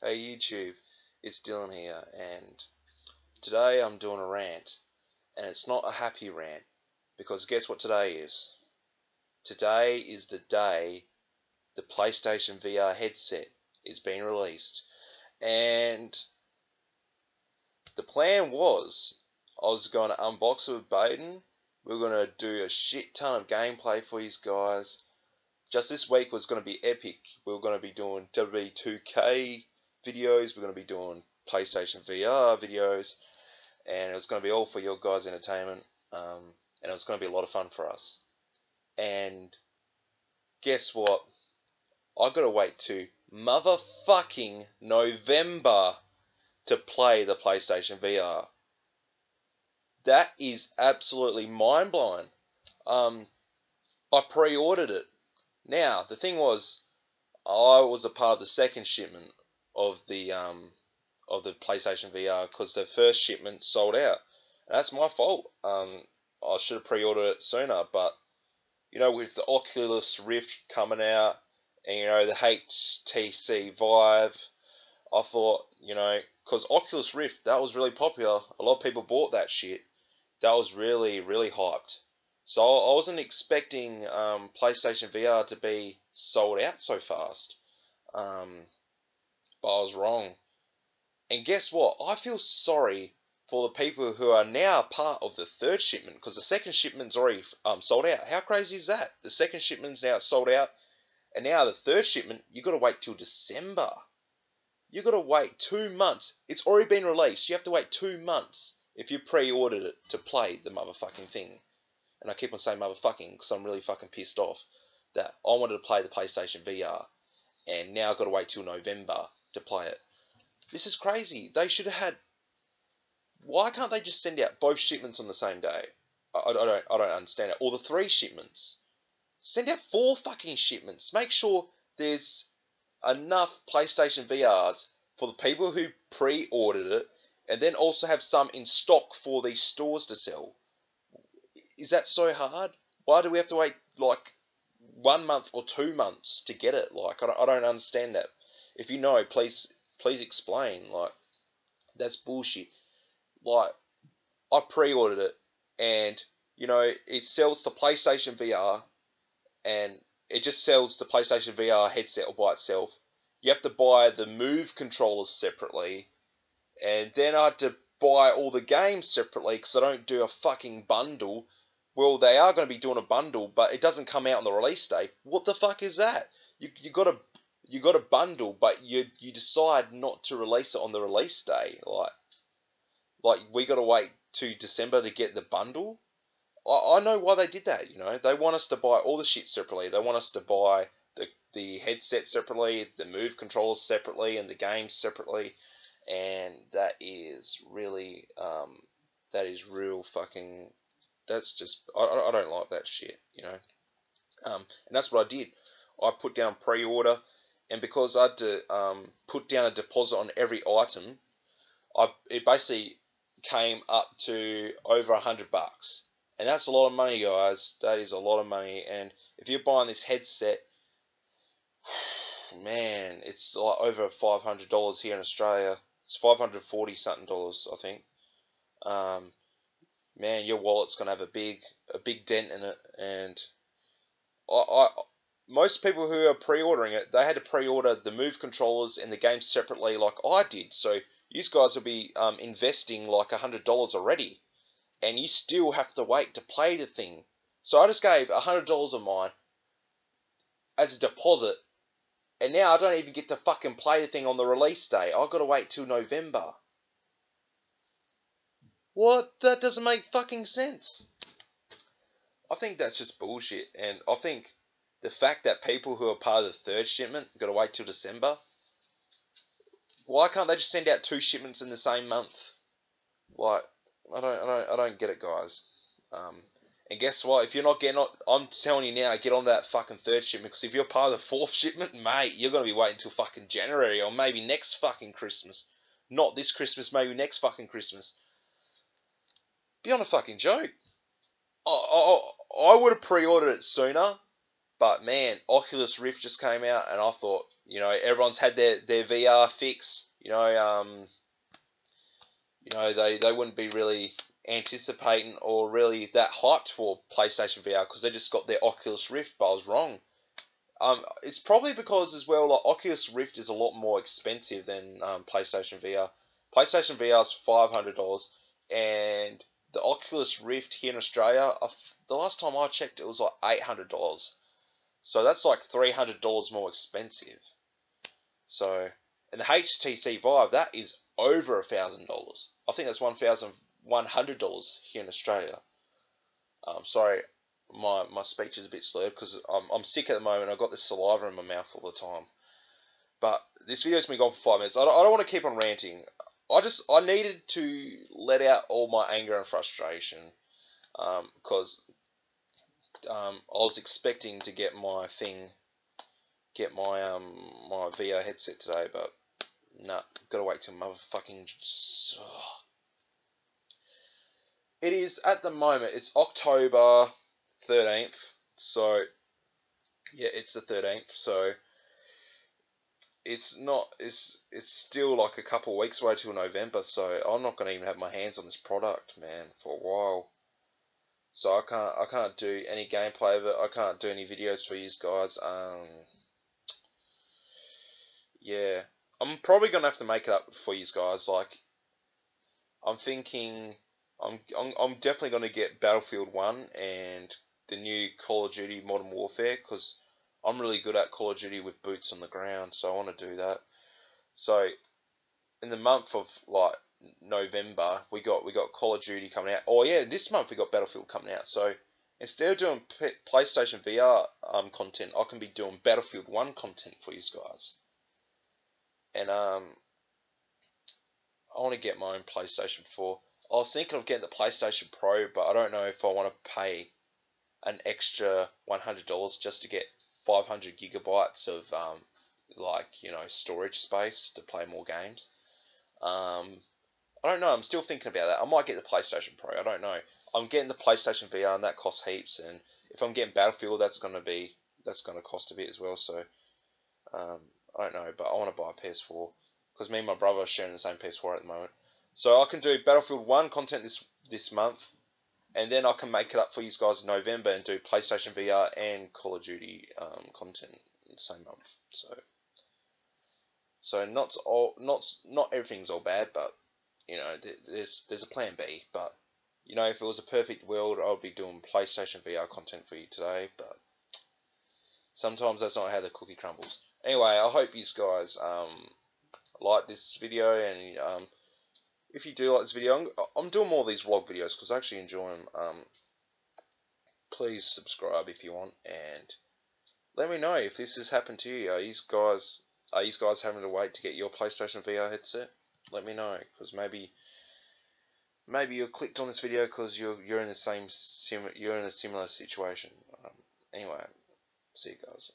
Hey YouTube, it's Dylan here, and today I'm doing a rant, and it's not a happy rant, because guess what today is? Today is the day the PlayStation VR headset is being released, and the plan was I was going to unbox it with Baden, we are going to do a shit ton of gameplay for you guys. Just this week was going to be epic. We were going to be doing WWE 2K videos. We're going to be doing PlayStation VR videos, and it's going to be all for your guys' entertainment. Um, and it's going to be a lot of fun for us. And guess what? I've got to wait to motherfucking November to play the PlayStation VR. That is absolutely mind blowing. Um, I pre-ordered it. Now the thing was, I was a part of the second shipment of the um, of the PlayStation VR because the first shipment sold out. And that's my fault. Um, I should have pre-ordered it sooner, but you know, with the Oculus Rift coming out and you know the HTC Vive, I thought you know because Oculus Rift that was really popular. A lot of people bought that shit. That was really really hyped. So I wasn't expecting um, PlayStation VR to be sold out so fast. Um, but I was wrong. And guess what? I feel sorry for the people who are now part of the third shipment because the second shipment's already um, sold out. How crazy is that? The second shipment's now sold out, and now the third shipment you've got to wait till December. You've got to wait two months. It's already been released. You have to wait two months if you pre-ordered it to play the motherfucking thing. And I keep on saying motherfucking because I'm really fucking pissed off that I wanted to play the PlayStation VR, and now I've got to wait till November to play it. This is crazy. They should have had. Why can't they just send out both shipments on the same day? I, I, don't. I don't understand it. Or the three shipments. Send out four fucking shipments. Make sure there's enough PlayStation VRs for the people who pre-ordered it, and then also have some in stock for these stores to sell. Is that so hard? Why do we have to wait like one month or two months to get it? Like I don't, I don't understand that if you know, please please explain. Like that's bullshit. Like I pre-ordered it, and you know it sells the PlayStation VR, and it just sells the PlayStation VR headset all by itself. You have to buy the Move controllers separately, and then I had to buy all the games separately because I don't do a fucking bundle. Well, they are going to be doing a bundle, but it doesn't come out on the release day. What the fuck is that? You you got to you got a bundle, but you you decide not to release it on the release day. Like, like we got to wait to December to get the bundle. I, I know why they did that. You know, they want us to buy all the shit separately. They want us to buy the the headset separately, the move controllers separately, and the games separately. And that is really, um, that is real fucking. That's just I, I don't like that shit. You know, um, and that's what I did. I put down pre-order and because I had to um, put down a deposit on every item, I it basically came up to over a hundred bucks, and that's a lot of money, guys. That is a lot of money, and if you're buying this headset, man, it's like over five hundred dollars here in Australia. It's five hundred forty something dollars, I think. Um, man, your wallet's gonna have a big a big dent in it, and I, I most people who are pre-ordering it, they had to pre-order the Move controllers and the game separately, like I did. So you guys will be um, investing like hundred dollars already, and you still have to wait to play the thing. So I just gave hundred dollars of mine as a deposit, and now I don't even get to fucking play the thing on the release day. I've got to wait till November. What? That doesn't make fucking sense. I think that's just bullshit, and I think the fact that people who are part of the third shipment got to wait till December. Why can't they just send out two shipments in the same month? Like, I don't, I don't, I don't get it, guys. Um, and guess what? If you're not getting on, I'm telling you now, get on that fucking third shipment. Because if you're part of the fourth shipment, mate, you're gonna be waiting until fucking January or maybe next fucking Christmas. Not this Christmas, maybe next fucking Christmas. Be on a fucking joke. I, I, I would have pre-ordered it sooner but man, Oculus Rift just came out, and I thought, you know, everyone's had their, their VR fix. You know, um, you know they, they wouldn't be really anticipating or really that hyped for PlayStation VR because they just got their Oculus Rift. But I was wrong. Um, it's probably because as well, like Oculus Rift is a lot more expensive than um, PlayStation VR. PlayStation VR is five hundred dollars, and the Oculus Rift here in Australia, the last time I checked, it was like eight hundred dollars. So that's like three hundred dollars more expensive. So, and the HTC Vive that is over a thousand dollars. I think that's one thousand one hundred dollars here in Australia. Um, sorry, my my speech is a bit slurred because I'm I'm sick at the moment. I've got this saliva in my mouth all the time. But this video's been gone for five minutes. I don't, I don't want to keep on ranting. I just I needed to let out all my anger and frustration because um, um, I was expecting to get my thing, get my um my VR headset today, but nah, gotta wait till motherfucking. It is at the moment. It's October thirteenth, so yeah, it's the thirteenth. So it's not it's it's still like a couple weeks away till November, so I'm not gonna even have my hands on this product, man, for a while. So I can't I can't do any gameplay of it. I can't do any videos for you guys. Um, yeah, I'm probably gonna have to make it up for you guys. Like, I'm thinking I'm I'm, I'm definitely gonna get Battlefield One and the new Call of Duty Modern Warfare because I'm really good at Call of Duty with boots on the ground, so I want to do that. So in the month of like November, we got we got Call of Duty coming out. Oh yeah, this month we got Battlefield coming out. So instead of doing P- PlayStation VR um, content, I can be doing Battlefield One content for you guys. And um, I want to get my own PlayStation 4. I was thinking of getting the PlayStation Pro, but I don't know if I want to pay an extra $100 just to get 500 gigabytes of um, like you know storage space to play more games. Um, I don't know. I'm still thinking about that. I might get the PlayStation Pro. I don't know. I'm getting the PlayStation VR, and that costs heaps. And if I'm getting Battlefield, that's gonna be that's gonna cost a bit as well. So um, I don't know, but I want to buy a PS4 because me and my brother are sharing the same PS4 at the moment. So I can do Battlefield One content this this month, and then I can make it up for you guys in November and do PlayStation VR and Call of Duty um, content in the same month. So, so not all, not not everything's all bad, but you know, there's there's a plan B. But you know, if it was a perfect world, I would be doing PlayStation VR content for you today. But sometimes that's not how the cookie crumbles. Anyway, I hope you guys um, like this video and um, if you do like this video, I'm, I'm doing more of these vlog videos because I actually enjoy them. Um, please subscribe if you want, and let me know if this has happened to you. Are these guys are you guys having to wait to get your PlayStation VR headset? Let me know because maybe maybe you clicked on this video because you're you're in the same sim you're in a similar situation. Um, anyway, see you guys.